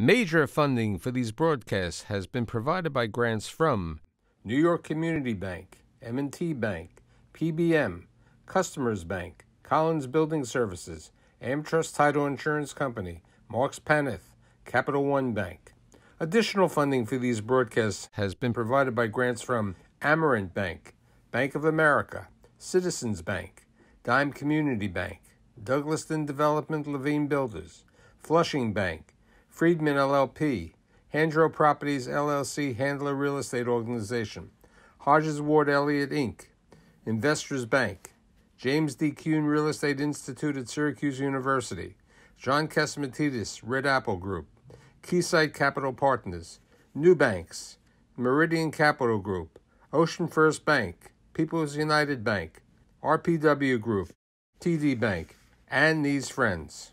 Major funding for these broadcasts has been provided by grants from New York Community Bank, M&T Bank, PBM, Customers Bank, Collins Building Services, AmTrust Title Insurance Company, Marks Paneth, Capital One Bank. Additional funding for these broadcasts has been provided by grants from Amerant Bank, Bank of America, Citizens Bank, Dime Community Bank, Douglaston Development Levine Builders, Flushing Bank, Friedman LLP, Handro Properties LLC Handler Real Estate Organization, Hodges Ward Elliott Inc., Investors Bank, James D. Kuhn Real Estate Institute at Syracuse University, John Catsimatidis Red Apple Group, Keysight Capital Partners, New Banks, Meridian Capital Group, Ocean First Bank, People's United Bank, RPW Group, TD Bank, and these friends.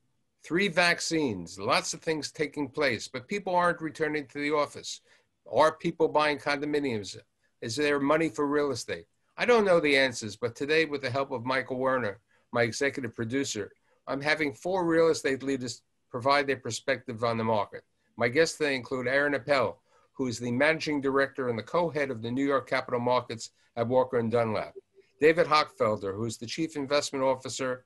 Three vaccines, lots of things taking place, but people aren't returning to the office. Are people buying condominiums? Is there money for real estate? I don't know the answers, but today, with the help of Michael Werner, my executive producer, I'm having four real estate leaders provide their perspective on the market. My guests today include Aaron Appel, who is the managing director and the co-head of the New York Capital Markets at Walker and Dunlop. David Hochfelder, who is the Chief Investment Officer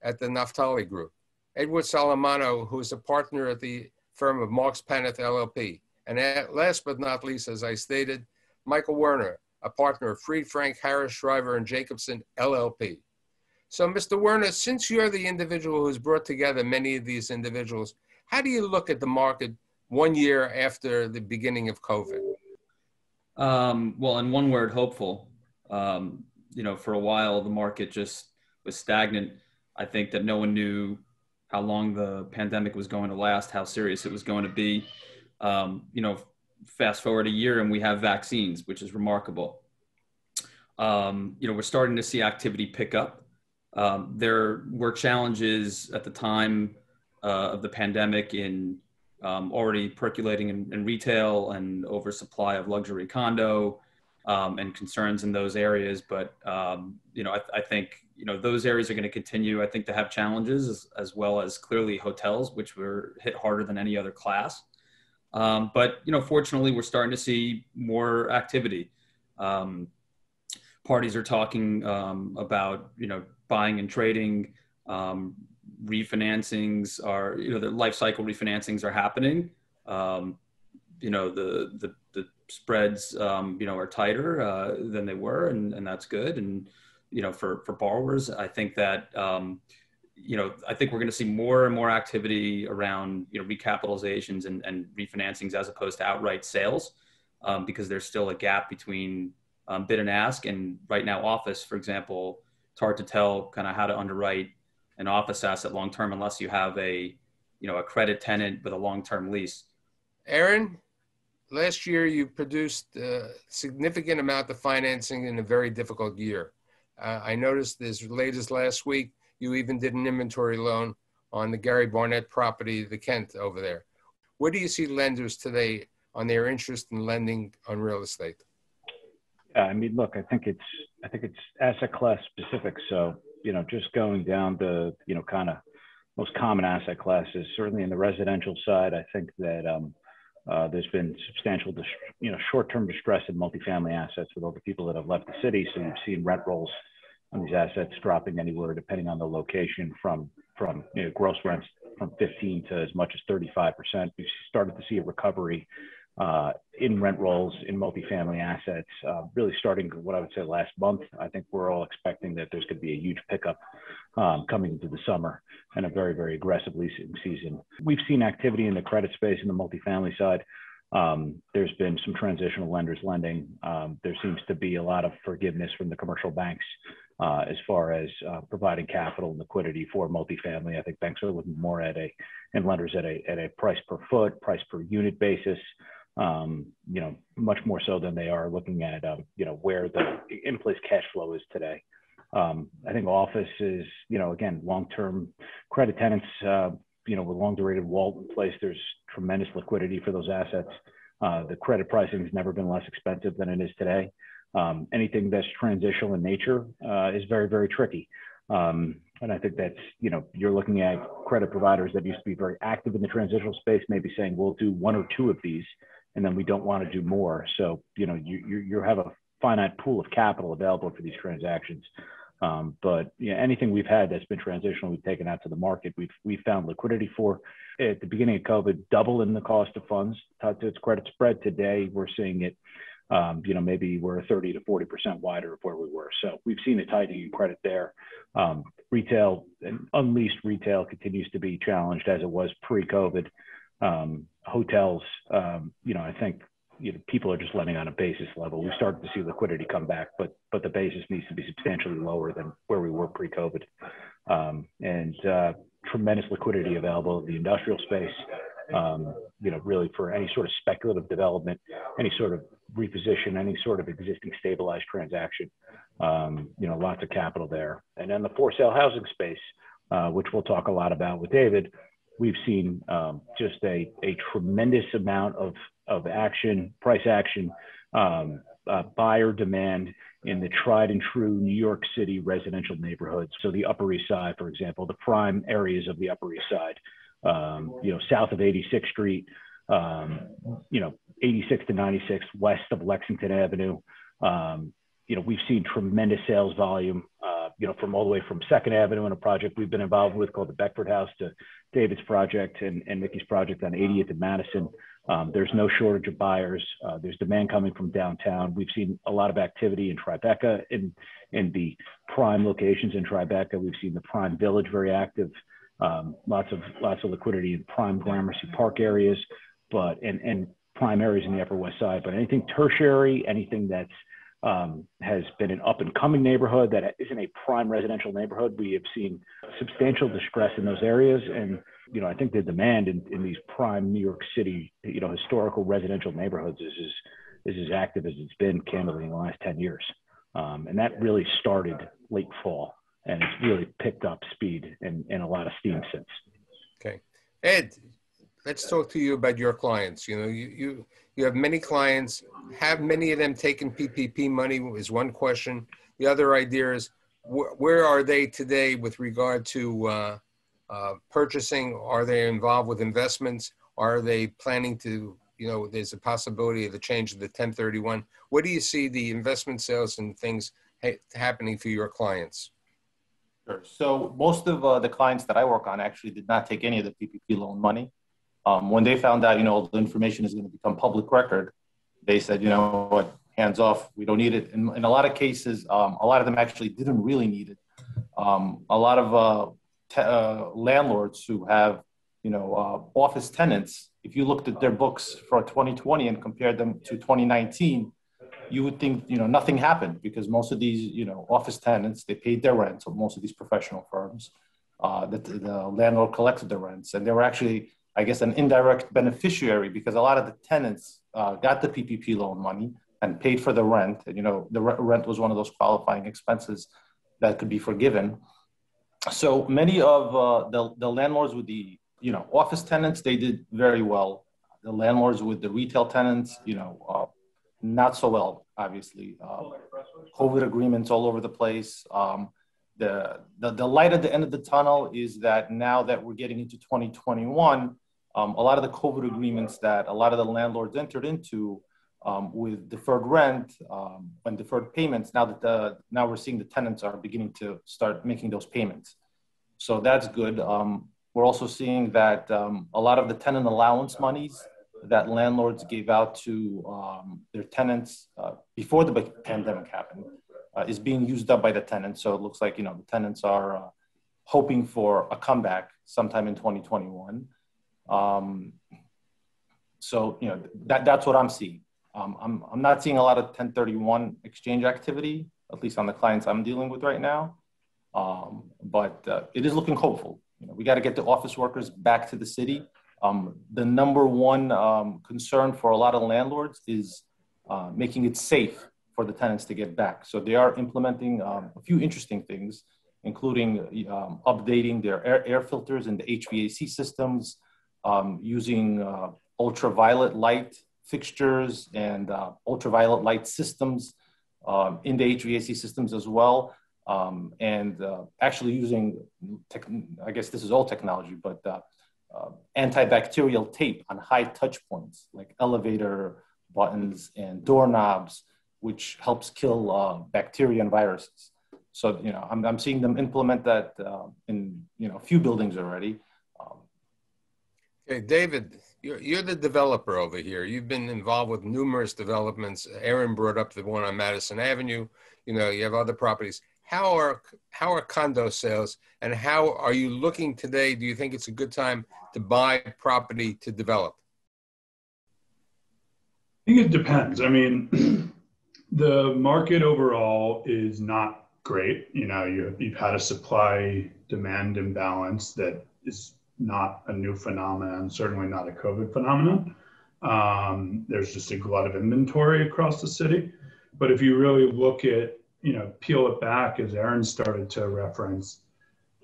at the Naftali Group. Edward Suleymanov, who is a partner at the firm of Marks Paneth LLP. And last but not least, as I stated, Michael Werner, a partner of Fried Frank Harris Shriver and Jacobson LLP. So, Mr. Werner, since you're the individual who's brought together many of these individuals, how do you look at the market one year after the beginning of COVID? Um, well, in one word, hopeful. Um, you know, for a while the market just was stagnant. I think that no one knew how long the pandemic was going to last, how serious it was going to be. Um, you know, fast forward a year and we have vaccines, which is remarkable. Um, you know, we're starting to see activity pick up. Um, there were challenges at the time uh, of the pandemic in um, already percolating in, in, retail and oversupply of luxury condo um, and concerns in those areas. But um, you know, I, I, think you know those areas are going to continue. I think to have challenges as, as, well as clearly hotels, which were hit harder than any other class. Um, but you know, fortunately, we're starting to see more activity. Um, parties are talking um, about you know buying and trading. Um, refinancings are you know the life cycle refinancings are happening. you know the the the spreads, um, you know, are tighter uh, than they were, and, and that's good. And you know, for for borrowers, I think that um, you know, I think we're going to see more and more activity around you know recapitalizations and, and refinancings as opposed to outright sales, um, because there's still a gap between um, bid and ask. And right now, office, for example, it's hard to tell kind of how to underwrite an office asset long term unless you have a you know a credit tenant with a long term lease. Aaron, last year you produced a significant amount of financing in a very difficult year. Uh, I noticed as late as last week, you even did an inventory loan on the Gary Barnett property, the Kent over there. Where do you see lenders today on their interest in lending on real estate? I mean, look, I think it's I think it's asset class specific. So you know, just going down the you know kind of most common asset classes, certainly in the residential side, I think that um, uh, there's been substantial, you know, short-term distress in multifamily assets with all the people that have left the city. So you've seen rent rolls on these assets dropping anywhere, depending on the location, from from you know, gross rents from 15 to as much as 35 percent. We've started to see a recovery uh, in rent rolls in multifamily assets, uh, really starting what I would say last month. I think we're all expecting that there's going to be a huge pickup um, coming into the summer and a very, very aggressive leasing season. We've seen activity in the credit space in the multifamily side. Um, there's been some transitional lenders lending. Um, there seems to be a lot of forgiveness from the commercial banks uh, as far as uh, providing capital and liquidity for multifamily. I think banks are looking more at a and lenders at a at a price per foot, price per unit basis. Um, you know, much more so than they are looking at um, you know where the in place cash flow is today. Um, I think office is you know again long term credit tenants. Uh, you know, with long durated WALT in place, there's tremendous liquidity for those assets. Uh, the credit pricing has never been less expensive than it is today. Um, anything that's transitional in nature uh, is very, very tricky. Um, and I think that's, you know, you're looking at credit providers that used to be very active in the transitional space, maybe saying, we'll do one or two of these, and then we don't want to do more. So, you know, you, you, you have a finite pool of capital available for these transactions. Um, but yeah, anything we've had that's been transitional, we've taken out to the market. We've we've found liquidity for at the beginning of COVID, double in the cost of funds to its credit spread. Today, we're seeing it. Um, you know, maybe we're 30 to 40 percent wider of where we were. So we've seen a tightening in credit there. Um, retail and unleased retail continues to be challenged as it was pre-COVID. Um, hotels, um, you know, I think you know, people are just lending on a basis level. We started to see liquidity come back, but but the basis needs to be substantially lower than where we were pre-COVID. Um, and uh, tremendous liquidity available in the industrial space. Um, you know, really for any sort of speculative development, any sort of reposition, any sort of existing stabilized transaction. Um, you know, lots of capital there. And then the for sale housing space, uh, which we'll talk a lot about with David, we've seen um, just a, a tremendous amount of of action, price action, um, uh, buyer demand in the tried and true New York City residential neighborhoods. So the Upper East Side, for example, the prime areas of the Upper East Side, um, you know, south of 86th Street, um, you know, 86 to 96 west of Lexington Avenue. Um, you know, we've seen tremendous sales volume, uh, you know, from all the way from Second Avenue in a project we've been involved with called the Beckford House to David's project and, and Miki's project on 80th and Madison. Um, there's no shortage of buyers. Uh, there's demand coming from downtown. We've seen a lot of activity in Tribeca in in the prime locations in Tribeca. We've seen the prime village very active. Um, lots of lots of liquidity in prime Gramercy Park areas, but and and prime areas in the Upper West Side. But anything tertiary, anything that's um, has been an up and coming neighborhood that isn't a prime residential neighborhood. We have seen substantial distress in those areas. And, you know, I think the demand in, in these prime New York City, you know, historical residential neighborhoods is, is, is as active as it's been candidly in the last 10 years. Um, and that really started late fall and it's really picked up speed and, and a lot of steam since. Okay. Ed, let's talk to you about your clients. You know, you, you, you have many clients. Have many of them taken PPP money is one question. The other idea is wh- where are they today with regard to uh, uh, purchasing? Are they involved with investments? Are they planning to, you know, there's a possibility of the change of the 1031. What do you see the investment sales and things ha- happening for your clients? Sure. So most of uh, the clients that I work on actually did not take any of the PPP loan money. Um, when they found out, you know, the information is going to become public record, they said, you know what, hands off, we don't need it. In, in a lot of cases, um, a lot of them actually didn't really need it. Um, a lot of uh, te- uh, landlords who have, you know, uh, office tenants, if you looked at their books for 2020 and compared them to 2019, you would think, you know, nothing happened because most of these, you know, office tenants, they paid their rent. So most of these professional firms, uh, the, the landlord collected the rents and they were actually I guess, an indirect beneficiary because a lot of the tenants uh, got the PPP loan money and paid for the rent. And, you know, the rent was one of those qualifying expenses that could be forgiven. So many of uh, the, the landlords with the, you know, office tenants, they did very well. The landlords with the retail tenants, you know, uh, not so well, obviously. Uh, COVID agreements all over the place. Um, the, the, the light at the end of the tunnel is that now that we're getting into 2021, um, a lot of the COVID agreements that a lot of the landlords entered into um, with deferred rent um, and deferred payments, now that the, now we're seeing the tenants are beginning to start making those payments. So that's good. Um, we're also seeing that um, a lot of the tenant allowance monies that landlords gave out to um, their tenants uh, before the pandemic happened uh, is being used up by the tenants. So it looks like you know the tenants are uh, hoping for a comeback sometime in 2021. Um, so you know that that's what I'm seeing. Um, I'm I'm not seeing a lot of 1031 exchange activity, at least on the clients I'm dealing with right now. Um, but uh, it is looking hopeful. You know, we got to get the office workers back to the city. Um, the number one um, concern for a lot of landlords is uh, making it safe for the tenants to get back. So they are implementing um, a few interesting things, including um, updating their air, air filters and the HVAC systems, um, using uh, ultraviolet light fixtures and uh, ultraviolet light systems um, in the HVAC systems as well. Um, and uh, actually using, tech, I guess this is all technology, but uh, uh, antibacterial tape on high touch points like elevator buttons and doorknobs, which helps kill uh, bacteria and viruses. So, you know, I'm, I'm seeing them implement that in, you know, a few buildings already. Okay, David, you're, you're the developer over here. You've been involved with numerous developments. Aaron brought up the one on Madison Avenue. You know, you have other properties. How are how are condo sales, and how are you looking today? Do you think it's a good time to buy property to develop? I think it depends. I mean, the market overall is not great. You know, you, you've had a supply demand imbalance that is not a new phenomenon, certainly not a COVID phenomenon. Um, there's just a glut of inventory across the city. But if you really look at, you know, peel it back, as Aaron started to reference,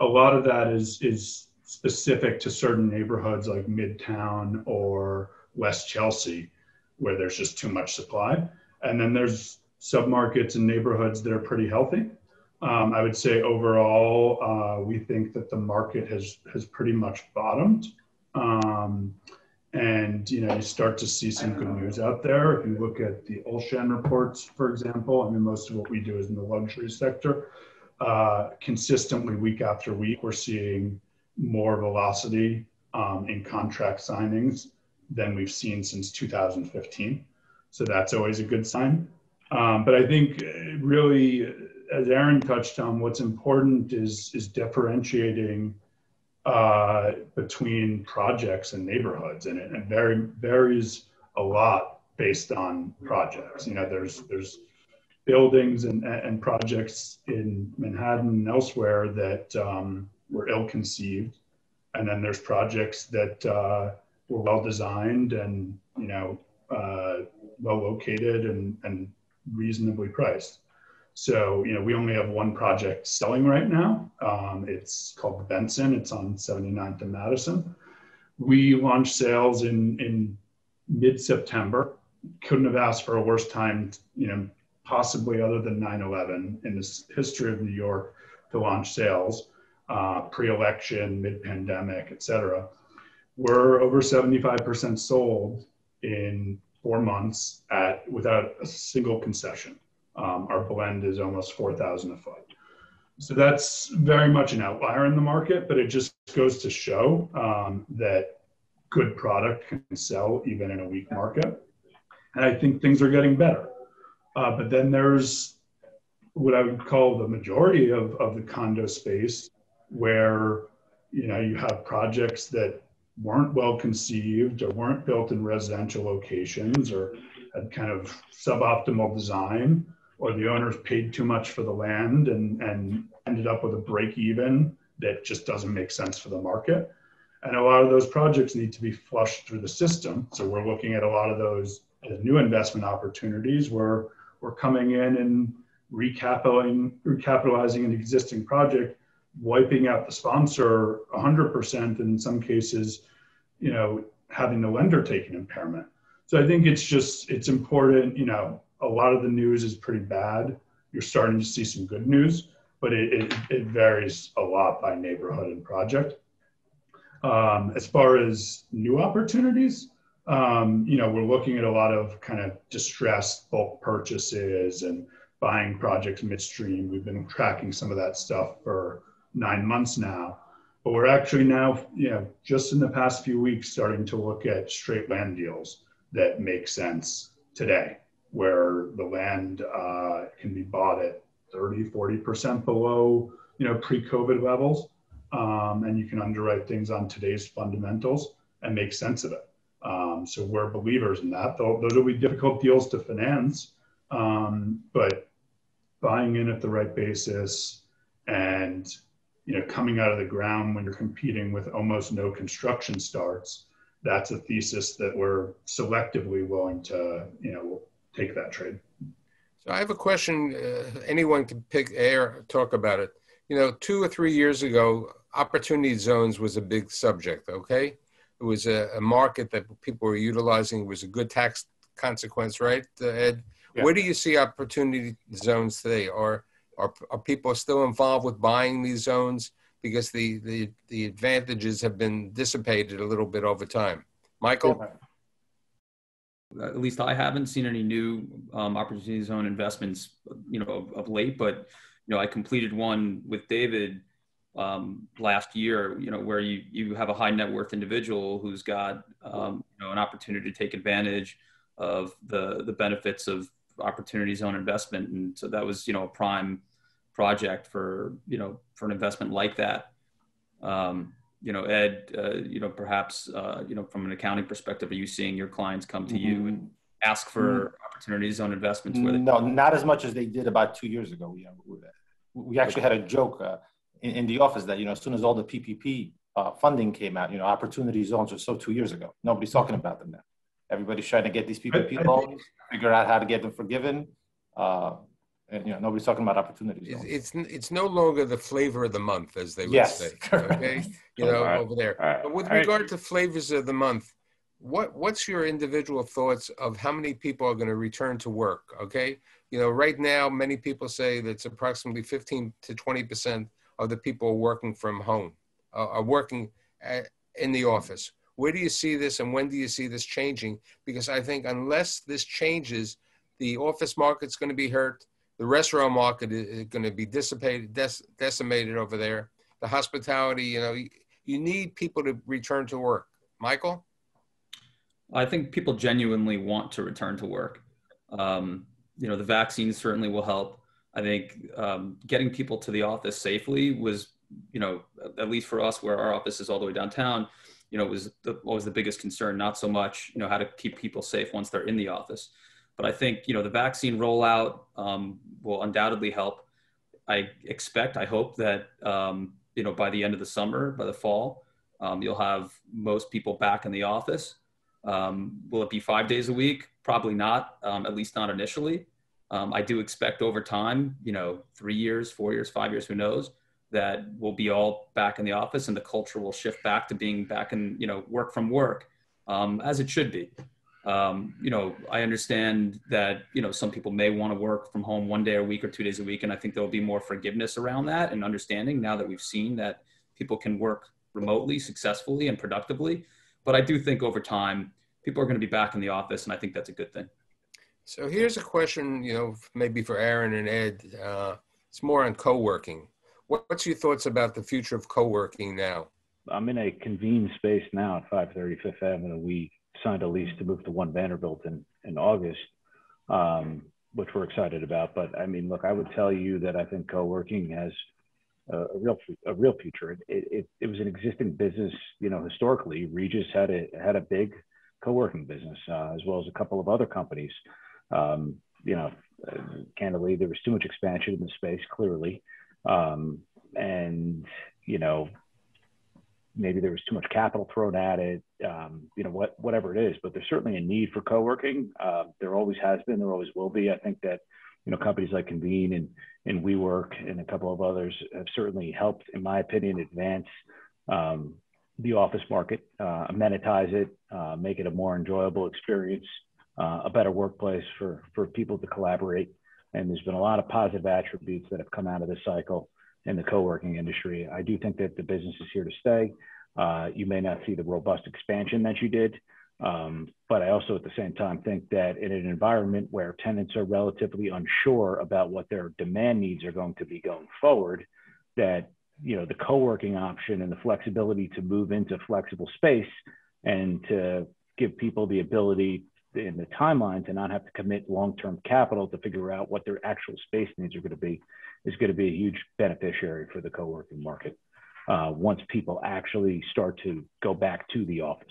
a lot of that is is specific to certain neighborhoods like Midtown or West Chelsea, where there's just too much supply. And then there's submarkets and neighborhoods that are pretty healthy. Um, I would say overall, uh, we think that the market has has pretty much bottomed. Um, and you know, you start to see some good news out there. If you look at the Olshan reports, for example, I mean, most of what we do is in the luxury sector. Uh, consistently, week after week, we're seeing more velocity um, in contract signings than we've seen since 2015. So that's always a good sign. Um, but I think uh, really as Aaron touched on, what's important is is differentiating uh, between projects and neighborhoods, and it, it very varies a lot based on projects. You know, there's there's buildings and, and projects in Manhattan and elsewhere that um, were ill-conceived, and then there's projects that uh, were well designed and you know uh, well located and and reasonably priced. So, you know, we only have one project selling right now. Um, it's called Benson. It's on 79th and Madison. We launched sales in, in mid-September. Couldn't have asked for a worse time, you know, possibly other than 9-11 in the history of New York to launch sales, uh, pre-election, mid-pandemic, et cetera. We're over 75% sold in four months at without a single concession. Um, our blend is almost 4,000 a foot. So that's very much an outlier in the market, but it just goes to show um, that good product can sell even in a weak market. And I think things are getting better. Uh, but then there's what I would call the majority of, of the condo space where you know you have projects that weren't well conceived or weren't built in residential locations or had kind of suboptimal design or the owners paid too much for the land and, and ended up with a break even that just doesn't make sense for the market. And a lot of those projects need to be flushed through the system. So we're looking at a lot of those new investment opportunities where we're coming in and recapitalizing, recapitalizing an existing project, wiping out the sponsor 100%, in some cases, you know, having the lender take an impairment. So I think it's just, it's important, you know, a lot of the news is pretty bad. You're starting to see some good news, but it, it, it varies a lot by neighborhood and project. Um, as far as new opportunities, um, you know, we're looking at a lot of kind of distressed bulk purchases and buying projects midstream. We've been tracking some of that stuff for nine months now. But we're actually now, you know, just in the past few weeks, starting to look at straight land deals that make sense today where the land uh, can be bought at 30, 40% below, you know, pre-COVID levels. um, and you can underwrite things on today's fundamentals and make sense of it. Um, so we're believers in that. Those will be difficult deals to finance, um, but buying in at the right basis and you know coming out of the ground when you're competing with almost no construction starts, that's a thesis that we're selectively willing to you know take that trade. So I have a question. Uh, anyone can pick air talk about it. You know, two or three years ago, opportunity zones was a big subject. Okay, it was a, a market that people were utilizing. It was a good tax consequence, right, uh, Ed? Yeah. Where do you see opportunity zones today? Are, are are people still involved with buying these zones because the the the advantages have been dissipated a little bit over time? Michael. Yeah at least I haven't seen any new um, opportunity zone investments, you know, of, of, late. But you know, I completed one with David um, last year, you know, where you, you have a high net worth individual who's got, um, you know, an opportunity to take advantage of the, the benefits of opportunity zone investment. And so that was, you know, a prime project for, you know, for an investment like that. Um, you know, Ed, uh, you know, perhaps, uh, you know, from an accounting perspective, are you seeing your clients come to mm-hmm. you and ask for mm-hmm. opportunity zone investments? Where no, not as much as they did about two years ago. We, we actually had a joke. Uh, in, in, the office that you know as soon as all the PPP uh, funding came out, you know opportunity zones were so two years ago. Nobody's talking about them now. Everybody's trying to get these PPP loans, figure out how to get them forgiven. Uh, and you know nobody's talking about opportunities. It's, it's it's no longer the flavor of the month, as they would yes. say. Okay, you know right. over there. Right. But with All regard right. to flavors of the month, what what's your individual thoughts of how many people are going to return to work? Okay, you know right now many people say that it's approximately 15 to 20 percent of the people working from home, uh, are working at, in the office. Where do you see this and when do you see this changing? Because I think unless this changes, the office market's going to be hurt. The restaurant market is going to be dissipated, decimated over there. The hospitality, you know, you, need people to return to work. Michael? I think people genuinely want to return to work. Um, you know, the vaccine certainly will help. I think um, getting people to the office safely was, you know, at least for us where our office is all the way downtown, you know, was the, was the biggest concern, not so much, you know, how to keep people safe once they're in the office. But I think, you know, the vaccine rollout um, will undoubtedly help. I expect, I hope that, um, you know, by the end of the summer, by the fall, um, you'll have most people back in the office. Um, will it be five days a week? Probably not, um, at least not initially. Um, I do expect over time, you know, three years, four years, five years, who knows, that we'll be all back in the office and the culture will shift back to being back in, you know, work from work, as it should be. Um, you know, I understand that, you know, some people may want to work from home one day a week or two days a week. And I think there'll be more forgiveness around that and understanding now that we've seen that people can work remotely successfully and productively. But I do think over time, people are going to be back in the office. And I think that's a good thing. So here's a question, you know, maybe for Aaron and Ed. Uh, it's more on co-working. What's your thoughts about the future of co-working now? I'm in a convened space now at 530 Fifth Avenue. We signed a lease to move to One Vanderbilt in, in August, um, which we're excited about. But I mean, look, I would tell you that I think co-working has a, a real a real future. It, it, it was an existing business, you know, historically. Regus had a had a big co-working business uh, as well as a couple of other companies um, you know, candidly, there was too much expansion in the space, clearly. Um, and, you know, maybe there was too much capital thrown at it, um, you know, what, whatever it is, but there's certainly a need for co-working. Uh, there always has been, there always will be. I think that, you know, companies like Convene and, and WeWork and a couple of others have certainly helped, in my opinion, advance um, the office market, uh, amenitize it, uh, make it a more enjoyable experience uh, a better workplace for, for people to collaborate. And there's been a lot of positive attributes that have come out of this cycle in the co-working industry. I do think that the business is here to stay. Uh, you may not see the robust expansion that you did, um, but I also at the same time think that in an environment where tenants are relatively unsure about what their demand needs are going to be going forward, that you know the co-working option and the flexibility to move into flexible space and to give people the ability in the timeline to not have to commit long-term capital to figure out what their actual space needs are going to be is going to be a huge beneficiary for the co-working market. uh, once people actually start to go back to the office,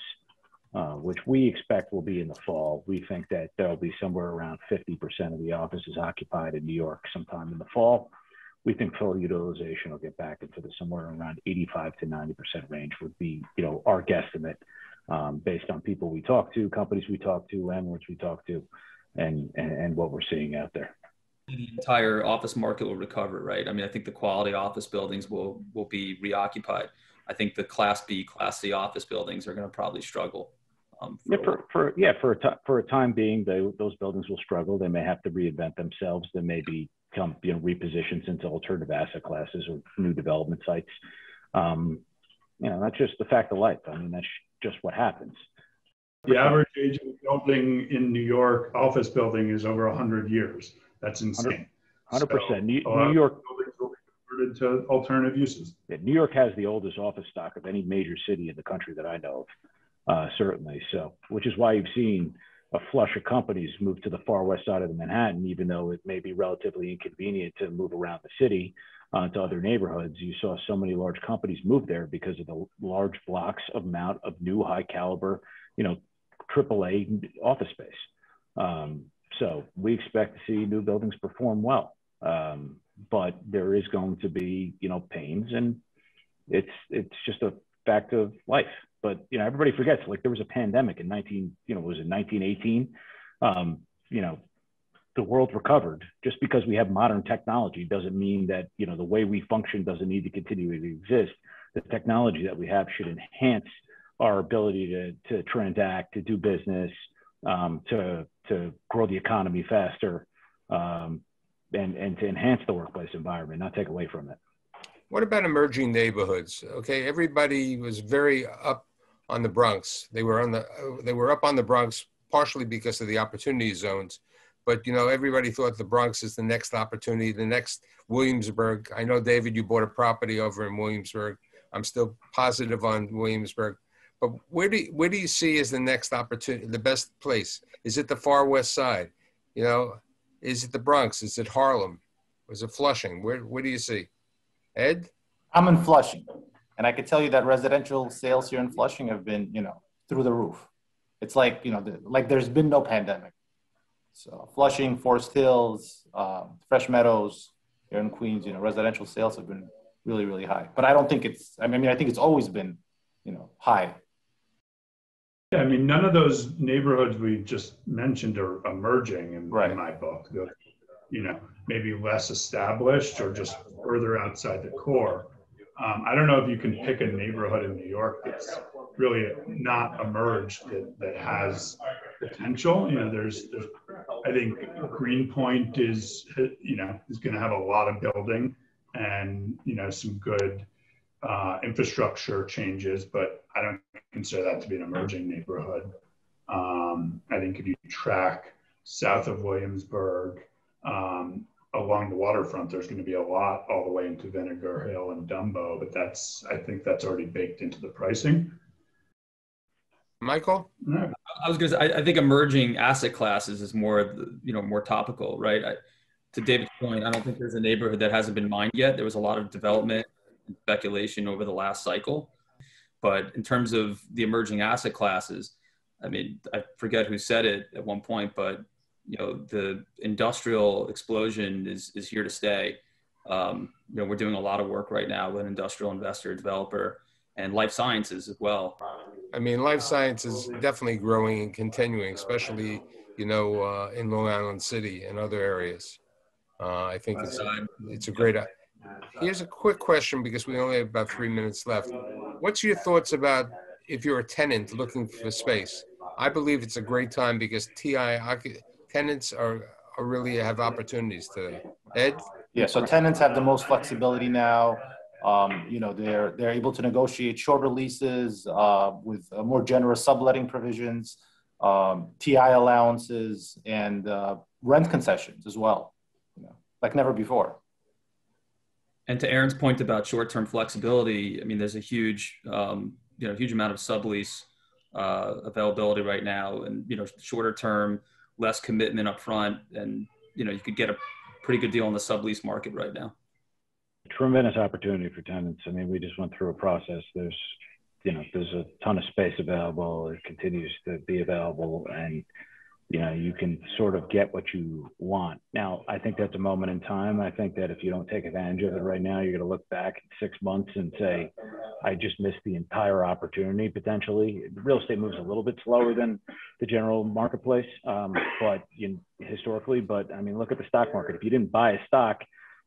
uh, which we expect will be in the fall. We think that there'll be somewhere around 50% of the offices occupied in New York sometime in the fall. We think full utilization will get back into the somewhere around 85 to 90% range would be, you know, our guesstimate um, based on people we talk to, companies we talk to, landlords we talk to, and, and, and what we're seeing out there the entire office market will recover, right? I mean, I think the quality office buildings will will be reoccupied. I think the Class B, Class C office buildings are going to probably struggle. Um, for, yeah, for, for, yeah, for a t- for a time being, they, those buildings will struggle. They may have to reinvent themselves. They may become you know repositioned into alternative asset classes or new development sites. Um, you know, that's just the fact of life. I mean, that's just what happens. The average age of a building in New York, office building, is over 100 years. That's insane. 100%. So, New, New York buildings will be converted to alternative uses. Yeah, New York has the oldest office stock of any major city in the country that I know of, uh, certainly. So, which is why you've seen a flush of companies move to the far west side of the Manhattan, even though it may be relatively inconvenient to move around the city uh, to other neighborhoods. You saw so many large companies move there because of the large blocks of amount of new high caliber, you know, AAA office space. Um, so we expect to see new buildings perform well. Um, but there is going to be, you know, pains and it's, it's just a fact of life. But, you know, everybody forgets like there was a pandemic in 19, you know, was it 1918? Um, you know, the world recovered just because we have modern technology doesn't mean that, you know, the way we function doesn't need to continue to exist. The technology that we have should enhance our ability to, to transact, to do business, um, to to grow the economy faster um, and, and to enhance the workplace environment, not take away from it. What about emerging neighborhoods? Okay, everybody was very up on the Bronx. They were on the they were up on the Bronx partially because of the opportunity zones, but you know everybody thought the Bronx is the next opportunity, the next Williamsburg. I know David, you bought a property over in Williamsburg. I'm still positive on Williamsburg. But where do you, where do you see as the next opportunity, the best place? Is it the far west side? You know, is it the Bronx? Is it Harlem? Is it Flushing? Where where do you see? Ed? I'm in Flushing, and I can tell you that residential sales here in Flushing have been, you know, through the roof. It's like you know, the, like there's been no pandemic. So Flushing, Forest Hills, um, Fresh Meadows, here in Queens, you know, residential sales have been really, really high. But I don't think it's. I mean, I think it's always been, you know, high. Yeah, I mean, none of those neighborhoods we just mentioned are emerging in, right. in my book. They're, you know, maybe less established or just further outside the core. Um, I don't know if you can pick a neighborhood in New York that's really not emerged that, that has potential. You know, there's, there's I think Greenpoint is, you know, is going to have a lot of building and, you know, some good uh, infrastructure changes, but I don't consider that to be an emerging neighborhood. Um, I think if you track south of Williamsburg um, along the waterfront, there's going to be a lot all the way into Vinegar Hill and Dumbo, but that's I think that's already baked into the pricing. Michael, I was going to say I, I, think emerging asset classes is more you know more topical, right? I, to David's point, I don't think there's a neighborhood that hasn't been mined yet. There was a lot of development and speculation over the last cycle. But in terms of the emerging asset classes, I mean, I forget who said it at one point, but you know, the industrial explosion is is here to stay. Um, you know, we're doing a lot of work right now with an industrial investor, developer, and life sciences as well. I mean, life science is definitely growing and continuing, especially you know uh, in Long Island City and other areas. Uh, I think it's it's a great. Here's a quick question because we only have about three minutes left. What's your thoughts about if you're a tenant looking for space? I believe it's a great time because TI tenants are, are really have opportunities today. Ed? Yeah, so tenants have the most flexibility now. Um, you know, they're they're able to negotiate shorter leases uh, with uh, more generous subletting provisions, um, TI allowances, and uh, rent concessions as well. You know, like never before. And to Aaron's point about short-term flexibility, I mean, there's a huge, um, you know, huge amount of sublease uh, availability right now, and you know, shorter term, less commitment up front, and you know, you could get a pretty good deal on the sublease market right now. tremendous opportunity for tenants. I mean, we just went through a process. There's, you know, there's a ton of space available. It continues to be available, and you know, you can sort of get what you want. Now, I think that's a moment in time. I think that if you don't take advantage of it right now, you're going to look back in six months and say, I just missed the entire opportunity potentially. Real estate moves a little bit slower than the general marketplace, um, but you historically, but I mean, look at the stock market. If you didn't buy a stock,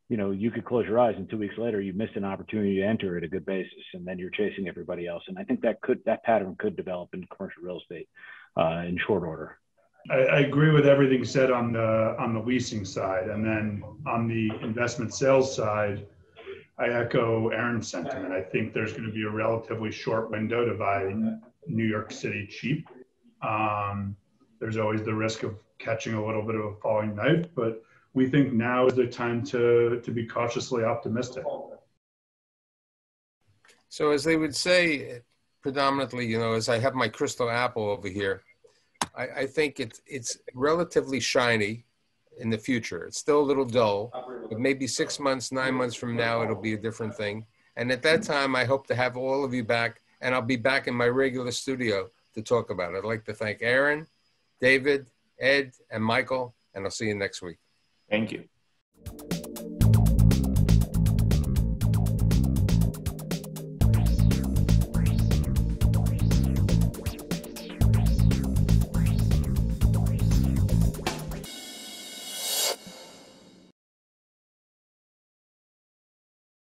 you know, you could close your eyes and two weeks later you missed an opportunity to enter at a good basis and then you're chasing everybody else. And I think that could, that pattern could develop in commercial real estate uh, in short order. I, I, agree with everything said on the on the leasing side, and then on the investment sales side, I echo Aaron's sentiment. I think there's going to be a relatively short window to buy New York City cheap. Um, there's always the risk of catching a little bit of a falling knife, but we think now is the time to to be cautiously optimistic. So, as they would say, predominantly, you know, as I have my crystal apple over here I, I think it's it's relatively shiny in the future. It's still a little dull, but maybe six months, nine months from now, it'll be a different thing. And at that time, I hope to have all of you back, and I'll be back in my regular studio to talk about it. I'd like to thank Aaron, David, Ed, and Michael, and I'll see you next week. Thank you.